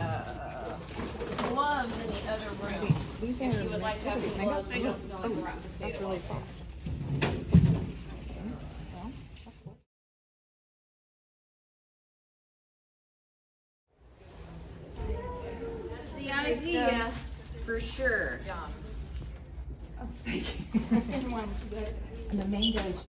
Uh, gloves in the other room. These. If you would like to have look some gloves, we'll go around Oh, That's really soft. That's. The idea, for sure. Oh, and the mangoes